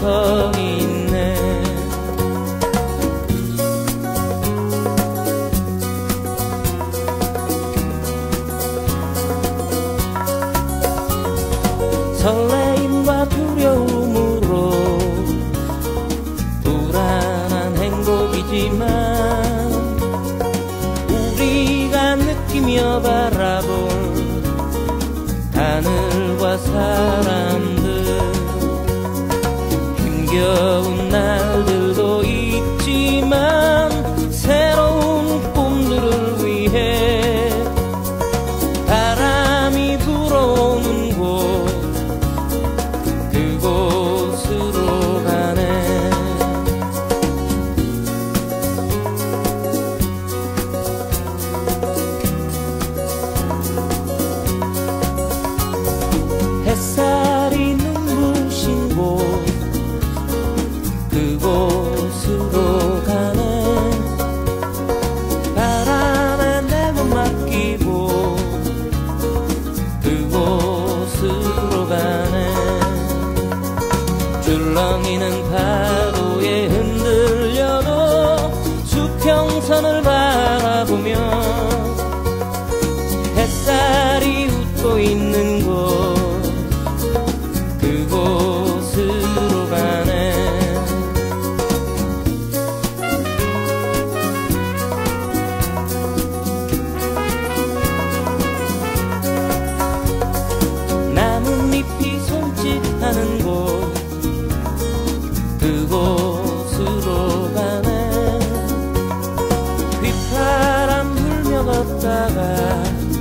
서 있네. 설레임과 두려움으로 불안한 행복이지만 우리가 느끼며 바라볼 하늘과 사람들 힘 Yeah, 지렁이는 파도에 흔들려도 수평선을 봐 Shabbat